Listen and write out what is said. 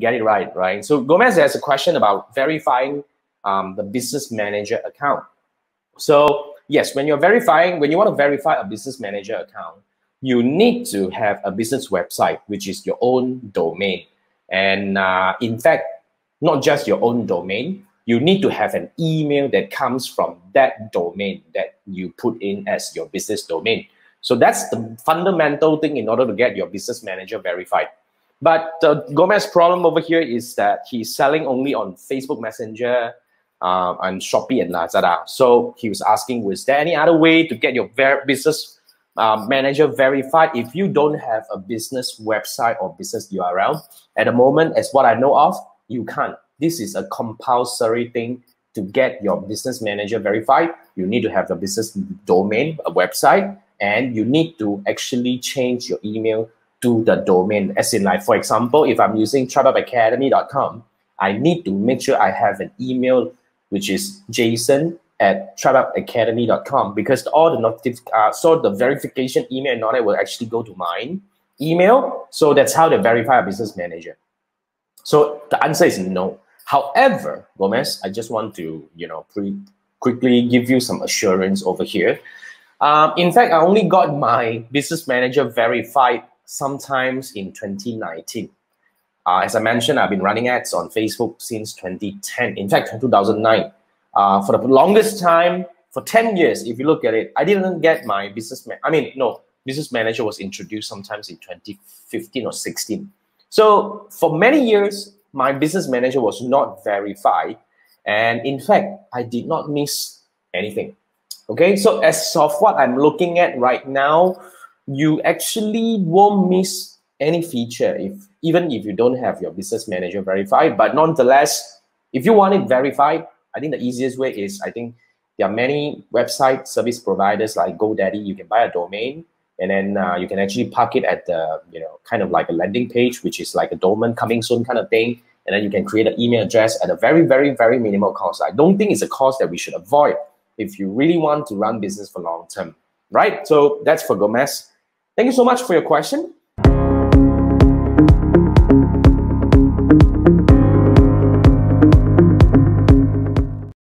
Get it right, right? So Gomez has a question about verifying um, the business manager account. So yes, when you're verifying, when you want to verify a business manager account, you need to have a business website, which is your own domain. And uh, in fact, not just your own domain, you need to have an email that comes from that domain that you put in as your business domain. So that's the fundamental thing in order to get your business manager verified. But the Gomez problem over here is that he's selling only on Facebook Messenger, uh, and Shopee and Lazada. So he was asking, was there any other way to get your business uh, manager verified if you don't have a business website or business URL? At the moment, as what I know of, you can't. This is a compulsory thing to get your business manager verified. You need to have the business domain, a website, and you need to actually change your email to the domain. As in, like, for example, if I'm using tripupacademy.com, I need to make sure I have an email which is jason at tripupacademy.com because all the notif- uh, so the verification email and all that will actually go to mine email. So that's how they verify a business manager. So the answer is no. However, Gomez, I just want to, you know, pre- quickly give you some assurance over here. Um, in fact, I only got my business manager verified sometimes in 2019. Uh, as I mentioned, I've been running ads on Facebook since 2010. In fact, 2009. Uh, for the longest time, for 10 years, if you look at it, I didn't get my business. I mean, no, business manager was introduced sometimes in 2015 or 16. So for many years, my business manager was not verified. And in fact, I did not miss anything. Okay, so as of what I'm looking at right now, you actually won't miss any feature if even if you don't have your business manager verified but nonetheless if you want it verified i think the easiest way is i think there are many website service providers like godaddy you can buy a domain and then uh, you can actually park it at the you know kind of like a landing page which is like a domain coming soon kind of thing. And then you can create an email address at a very very very minimal cost. I don't think it's a cost that we should avoid if you really want to run business for long term right? So that's for gomez thank you so much for your question